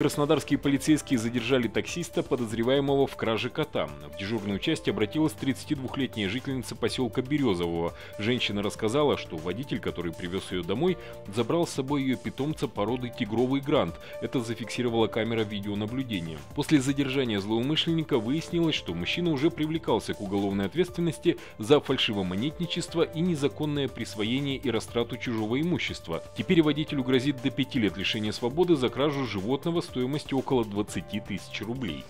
Краснодарские полицейские задержали таксиста, подозреваемого в краже кота. В дежурную часть обратилась 32-летняя жительница поселка Березового. Женщина рассказала, что водитель, который привез ее домой, забрал с собой ее питомца породы тигровый грант. Это зафиксировала камера видеонаблюдения. После задержания злоумышленника выяснилось, что мужчина уже привлекался к уголовной ответственности за фальшивомонетничество и незаконное присвоение и растрату чужого имущества. Теперь водителю грозит до 5 лет лишения свободы за кражу животного стоимостью около 20 тысяч рублей.